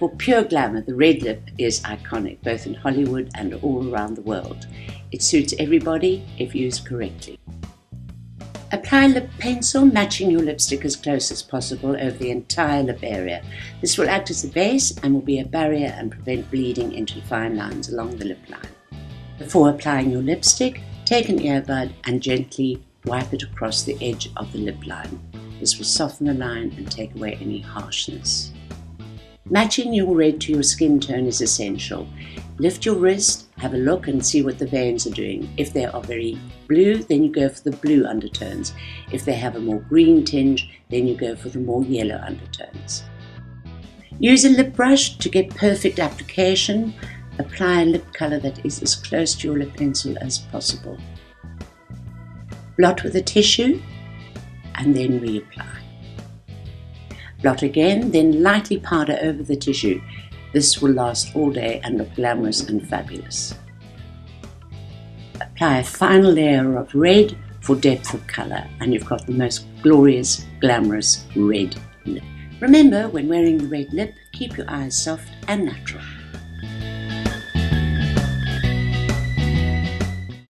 For pure glamour, the red lip is iconic, both in Hollywood and all around the world. It suits everybody if used correctly. Apply lip pencil, matching your lipstick as close as possible over the entire lip area. This will act as a base and will be a barrier and prevent bleeding into fine lines along the lip line. Before applying your lipstick, take an earbud and gently wipe it across the edge of the lip line. This will soften the line and take away any harshness. Matching your red to your skin tone is essential. Lift your wrist, have a look and see what the veins are doing. If they are very blue, then you go for the blue undertones. If they have a more green tinge, then you go for the more yellow undertones. Use a lip brush to get perfect application. Apply a lip colour that is as close to your lip pencil as possible. Blot with a tissue and then reapply. Blot again, then lightly powder over the tissue. This will last all day and look glamorous and fabulous. Apply a final layer of red for depth of colour and you've got the most glorious, glamorous red lip. Remember, when wearing the red lip, keep your eyes soft and natural.